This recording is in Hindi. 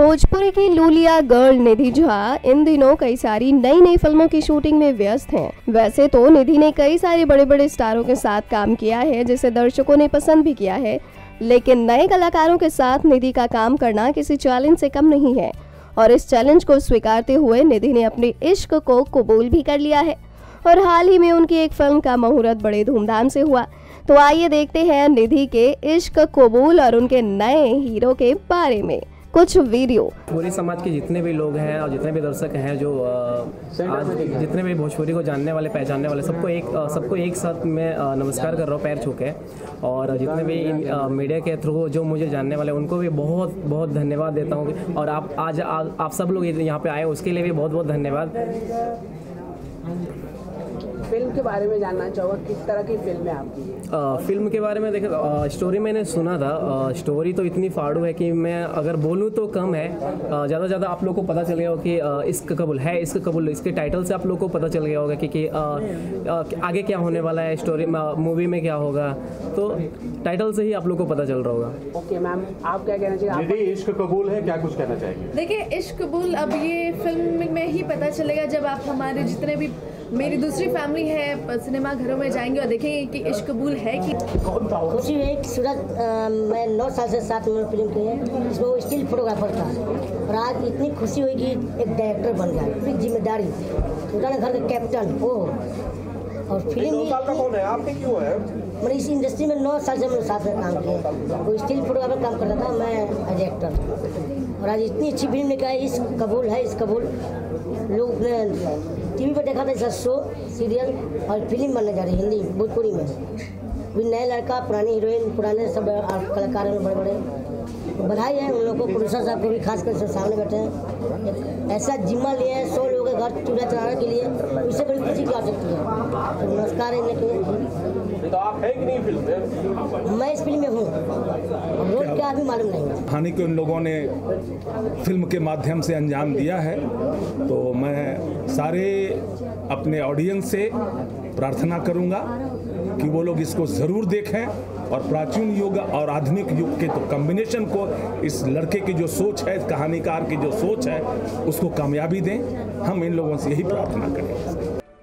भोजपुरी की लूलिया गर्ल निधि झा इन दिनों कई सारी नई नई फ़िल्मों की शूटिंग में व्यस्त हैं। वैसे तो निधि ने कई सारे बड़े बड़े स्टारों के साथ काम किया है, जिसे दर्शकों ने पसंद भी किया है। लेकिन नए कलाकारों के साथ निधि का काम करना किसी चैलेंज से कम नहीं है। और इस चैलेंज को स्वीकारते हुए निधि ने अपने इश्क को कबूल भी कर लिया है। और हाल ही में उनकी एक फ़िल्म का मुहूर्त बड़े धूमधाम से हुआ। तो आइए देखते हैं निधि के इश्क कबूल और उनके नए हीरो के बारे में। कुछ वीडियो। पूरी समाज के जितने भी लोग हैं और जितने भी दर्शक हैं जो आज जितने भी भोजपुरी को जानने वाले पहचानने वाले सबको एक सबको एक साथ मैं नमस्कार कर रहा हूँ पैर छू के। और जितने भी इन, मीडिया के थ्रू जो मुझे जानने वाले उनको भी बहुत बहुत धन्यवाद देता हूँ। और आप आज आ, आप सब लोग यहाँ पे आए उसके लिए भी बहुत बहुत धन्यवाद। फ़िल्म के बारे में जानना चाहूँगा? किस तरह की फ़िल्म है आपकी? अ, फ़िल्म के बारे में देखे स्टोरी मैंने सुना था। स्टोरी तो इतनी फाड़ू है कि मैं अगर बोलूँ तो कम है। ज़्यादा से ज़्यादा आप लोग को पता चल गया होगा कि इश्क कबूल है इश्क कबूल इसके टाइटल से आप लोग को पता चल गया होगा कि, कि आगे क्या होने वाला है स्टोरी मूवी में क्या होगा। तो टाइटल से ही आप लोग को पता चल रहा होगा। ओके मैम आप क्या कहना चाहिए इश्क कबूल है क्या कुछ कहना चाहेंगे? देखिए इश्क कबूल अब ये फ़िल्म में ही पता चलेगा जब आप हमारे जितने भी मेरी दूसरी फैमिली है सिनेमा घरों में जाएँगे और देखेंगे कि इश्क कबूल है कि खुशी है कि सूरज मैं नौ साल से सात में फ़िल्म की है इसमें वो स्टिल फोटोग्राफर था। और आज इतनी खुशी हुई कि एक डायरेक्टर बन गया ज़िम्मेदारी। घर का कैप्टन वो और फ़िल्म दो साल का कौन है। आपके क्यों है? मैंने इस इंडस्ट्री में नौ साल से मैंने साथ में काम किया। वो स्टिल फोटोग्राफर काम करता था मैं एज एक्टर और आज इतनी अच्छी फ़िल्म निकला है इस कबूल है इस कबूल। लोग ने टीवी पर देखा था इसका शो सीरियल और फ़िल्म बनने जा रही है हिंदी भोजपुरी में। भी नया लड़का पुरानी हीरोइन पुराने सब कलाकार हैं बड़े बड़े बधाई है उन लोगों को प्रोड्यूसर साहब को भी खास कर सामने बैठे हैं। ऐसा जिम्मा लिया है सौ लोगों के घर चूल्हा चलाने के लिए। हो सकती है नमस्कार है इनके तो आप है कि नहीं फ़िल्म में? मैं इस फ़िल्म में हूँ। रोज क्या? अभी मालूम नहीं है। हानि को इन लोगों ने फ़िल्म के माध्यम से अंजाम दिया है तो मैं सारे अपने ऑडियंस से प्रार्थना करूँगा कि वो लोग इसको ज़रूर देखें और प्राचीन युग और आधुनिक युग के तो कॉम्बिनेशन को इस लड़के की जो सोच है कहानीकार की जो सोच है उसको कामयाबी दें। हम इन लोगों से यही प्रार्थना करेंगे।